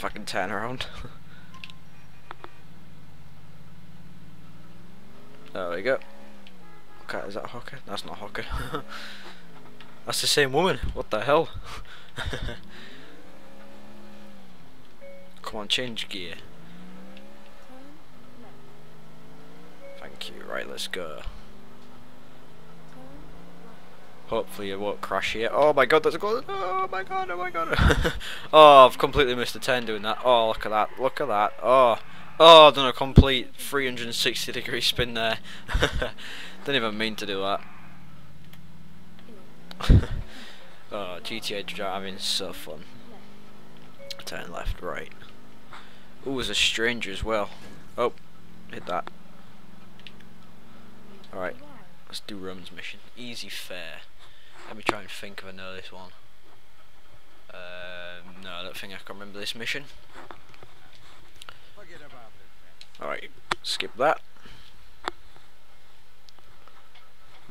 if I can turn around. there we go. Okay, is that Hawker? That's not Hawker. That's the same woman. What the hell? Come on, change gear. Thank you. Right, let's go. Hopefully it won't crash here. Oh my god, that's a good. Oh my god, oh my god. oh, I've completely missed a turn doing that. Oh, look at that. Look at that. Oh. Oh, I've done a complete 360 degree spin there. Didn't even mean to do that. oh, GTA driving so fun. Turn left, right. Ooh, there's a stranger as well. Oh, hit that. Alright, let's do Roman's mission. Easy fare. Let me try and think if I know this one. Um, no, I don't think I can remember this mission. Alright, skip that.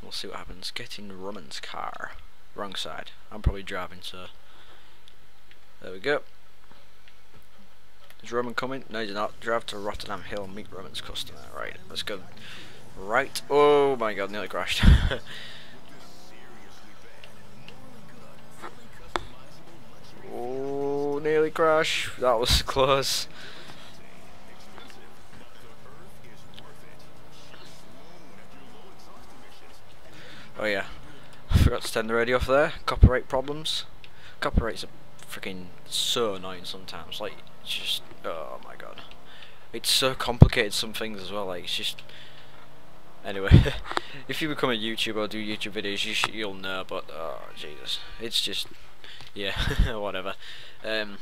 We'll see what happens. Get in Roman's car. Wrong side. I'm probably driving, so... There we go. Is Roman coming? No, he's not. Drive to Rotterdam Hill, meet Roman's customer. Right, let's go. Right. Oh my god, nearly crashed. oh, nearly crash. That was close. Oh yeah, I forgot to turn the radio off there. Copyright problems. Copyrights are freaking so annoying sometimes. Like, just oh my god, it's so complicated. Some things as well. Like, it's just. Anyway, if you become a YouTuber or do YouTube videos, you you'll know. But oh Jesus, it's just yeah, whatever. Um,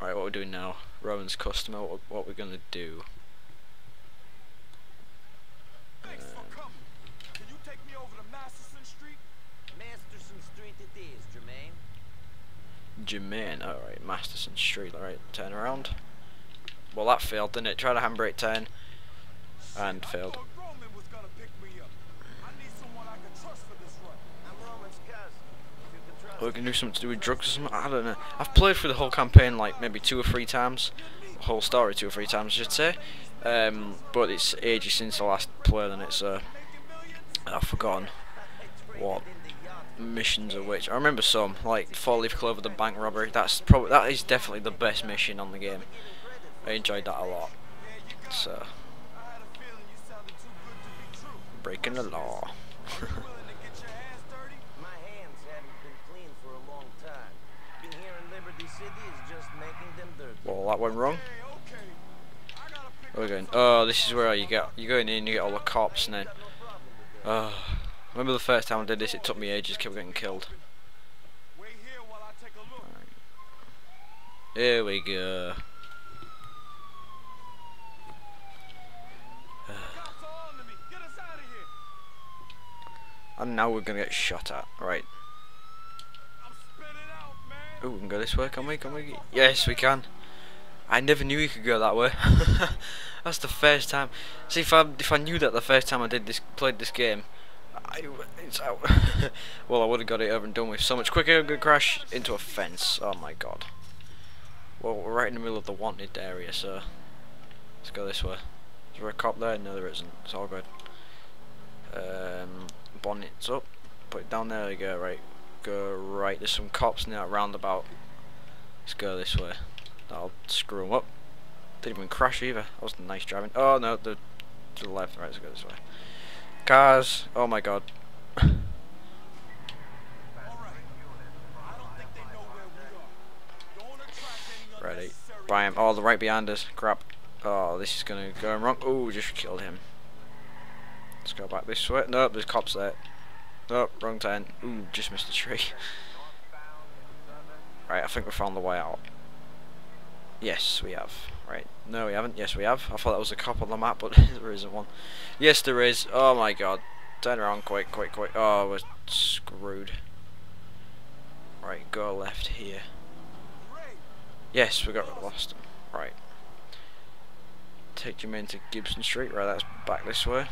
alright, what we're doing now? Roman's customer. What, what we're gonna do? Jermaine. Alright, Masterson Street. Alright, turn around. Well, that failed, didn't it? Try to handbrake turn. And failed. We're gonna do something to do with drugs or something. I don't know. I've played through the whole campaign like maybe two or three times. Whole story two or three times, I should say. Um, but it's ages since I last played on it, so I've forgotten what missions are which I remember some, like Four Leaf Clover, the bank robbery. That's probably that is definitely the best mission on the game. I enjoyed that a lot. So breaking the law. well, that went wrong. Where we going? Oh, this is where you get you go in and you get all the cops and then. Oh. Remember the first time I did this, it took me ages, kept getting killed. Here we go. and now we're gonna get shot at. Right. Oh, we can go this way, can we? Can we? Yes, we can. I never knew you could go that way. That's the first time. See, if I if I knew that the first time I did this, played this game, I, it's out. well, I would have got it over and done with so much quicker. I'm gonna crash into a fence. Oh my god. Well, we're right in the middle of the wanted area, so let's go this way. Is there a cop there? No, there isn't. It's all good. Um, bonnet's up. Put it down there. There we go. Right. Go right. There's some cops in that roundabout. Let's go this way. That'll screw them up. Didn't even crash either. That was nice driving. Oh no, the to the left. Right. Let's go this way. Cars. Oh my god. Ready. Bam. Oh, the right behind us. Crap. Oh, this is gonna go wrong. Oh, just killed him. Let's go back this way. Nope, there's cops there. Nope, wrong turn. Ooh, just missed a tree. right, I think we found the way out. Yes, we have. Right. No, we haven't. Yes, we have. I thought that was a cop on the map, but there isn't one. Yes, there is. Oh my god. Turn around quick, quick, quick. Oh, we're screwed. Right, go left here. Yes, we got lost. Right. Take your men to Gibson Street. Right, that's back this way.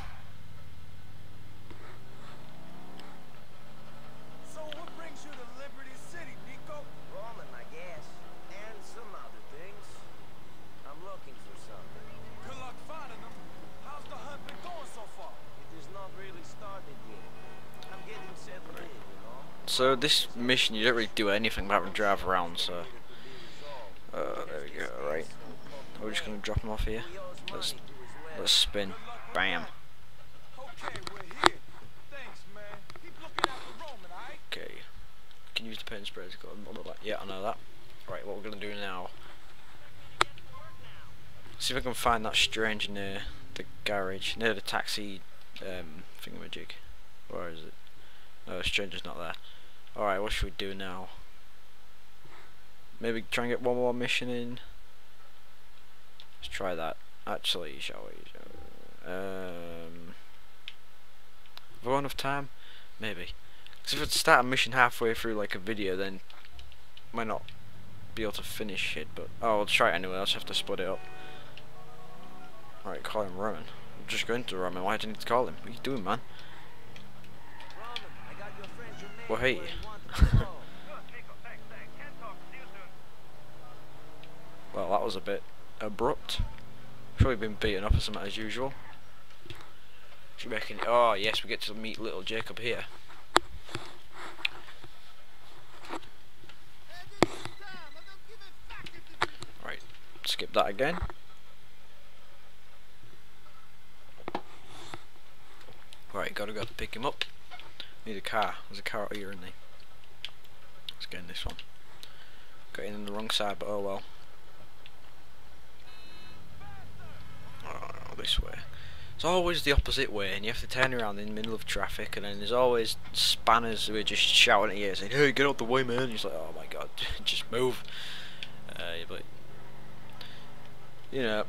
So this mission you don't really do anything but drive around, so... Uh, there we go, right. We're just gonna drop him off here. Let's, let's spin. Bam. Okay. Can use the paint spray to go. Yeah, I know that. Right, what we're gonna do now. See if I can find that strange near the garage, near the taxi um, thingamajig. Where is it? No, stranger's not there. Alright, what should we do now? Maybe try and get one more mission in. Let's try that. Actually, shall we? Um, have we enough time? Maybe. Because if I start a mission halfway through like a video, then I might not be able to finish it. But oh, I'll try it anyway. I'll just have to split it up. Alright, call him Roman. I'm just going to Roman. Why need to call him? What are you doing, man? Well, hey. well, that was a bit abrupt. Probably been beaten up or something as usual. Should reckon. Oh yes, we get to meet little Jacob here. Right, skip that again. Right, gotta go pick him up. Need a car. There's a car out here, isn't there? Let's get in this one. Got in on the wrong side, but oh well. Oh, this way. It's always the opposite way, and you have to turn around in the middle of traffic, and then there's always spanners who are just shouting at you, saying, "Hey, get out the way, man!" And you're like, "Oh my god, just move." Uh, but you know,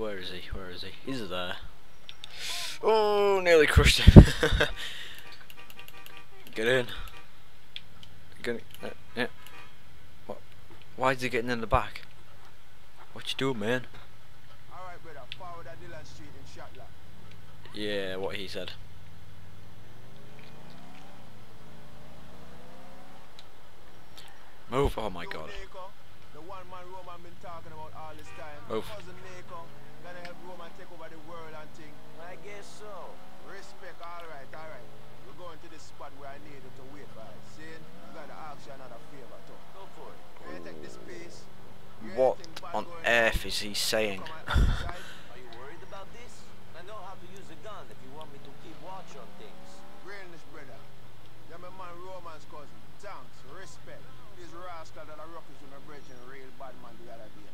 where is he? Where is he? He's there. Oh, nearly crushed him. Get in. Get uh, yeah. What? Why is he getting in the back? What you doing, man? Alright, brother. Forward at Dillon Street in Schottler. Yeah, what he said. Move! Oh my god. The one man Roman been talking about all this time. Move. Cousin Niko, gonna help Roman take over the world and thing. I guess so. Respect, alright, alright. We're going to the spot where I need you to wait by. See? I'm gonna ask you another favor too. Go for it. You take this piece. What on earth is he saying? Come on, outside. Are you worried about this? I know how to use a gun if you want me to keep watch on things. Realness, brother. Yeah, my man Roman's cousin. Thanks, respect. This rascal that I rock is on a bridge and real bad man the other day.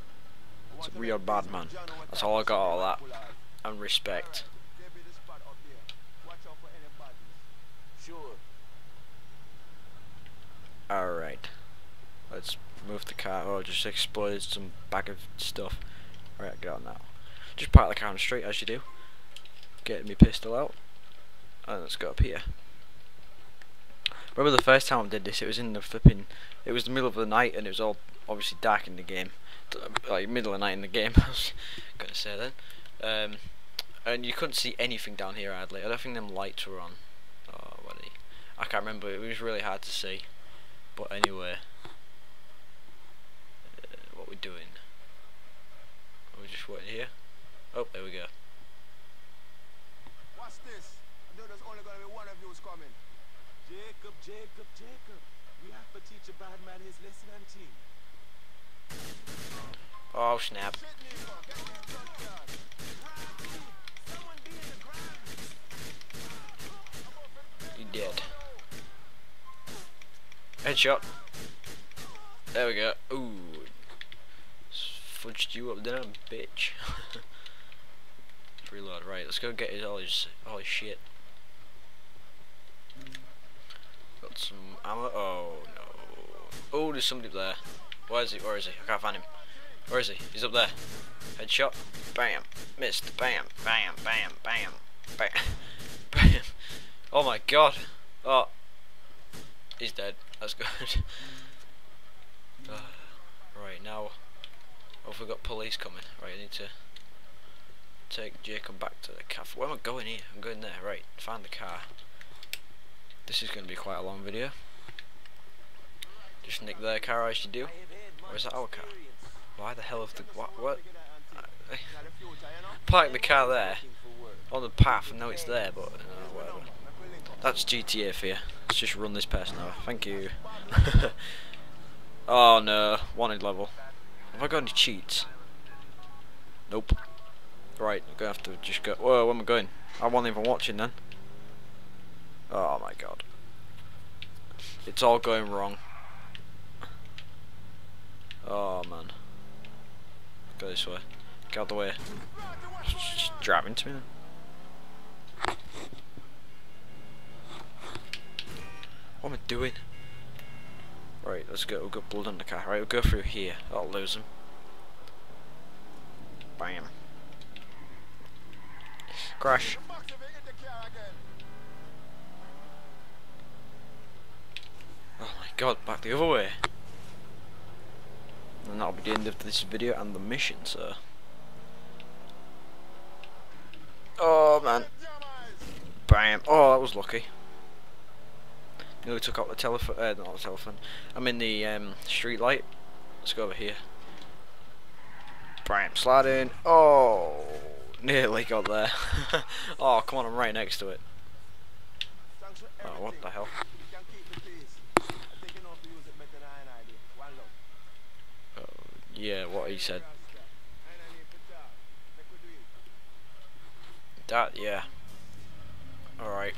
I want It's a to real bad man. That's all I got all that. And respect. Alright. Let's move the car. Oh, just exploded some bag of stuff. Alright, get on now. Just park the car on the street as you do. Get me pistol out. And let's go up here. Remember the first time I did this, it was in the flipping, it was the middle of the night and it was all obviously dark in the game. Like middle of night in the game, I was gonna say then. Um, and you couldn't see anything down here hardly. I don't think them lights were on. Oh, what they? I can't remember, it was really hard to see. But anyway, uh, what we doing? Are we just waiting here? Oh, there we go. What's this? I know there's only gonna be one of you coming. Jacob, Jacob, Jacob. We have to teach a bad man his lesson and thing. Oh snap! You dead. Headshot. There we go. Ooh. Fudged you up there, bitch. Reload. Right, let's go get his all his all his shit. Got some ammo. Oh no. Oh, there's somebody there. Where is he? Where is he? I can't find him. Where is he? He's up there. Headshot. Bam. Missed. Bam. Bam. Bam. Bam. Bam. Bam. Oh my god. Oh. He's dead. That's good. Uh, right, now. Oh, we've got police coming. Right, I need to take Jacob back to the cafe. Where am I going here? I'm going there. Right, find the car. This is going to be quite a long video. Just nick their car as you do. Or is that our car? Why the hell have the what? What? Park the car there on the path. I know it's there, but uh, whatever. That's GTA for you. Let's just run this person over. Thank you. oh no, wanted level. Have I got any cheats? Nope. Right, I'm gonna have to just go. Whoa, where am I going? I wasn't even watching then. Oh my god. It's all going wrong. Oh man. Go this way. Get out the way. Just drive into me. What am I doing? Right, let's go. We've got blood on the car. Right, we'll go through here. I'll lose him. Bam. Crash. Oh my god, back the other way. And that'll be the end of this video and the mission, so. Oh man. Bam. Oh, that was lucky. Nearly took out the telephone. Uh, not the telephone. I'm in the um, street light. Let's go over here. Bam. Sliding. Oh, nearly got there. oh, come on, I'm right next to it. Oh, what the hell? Oh, yeah, what he said. That, yeah. Alright.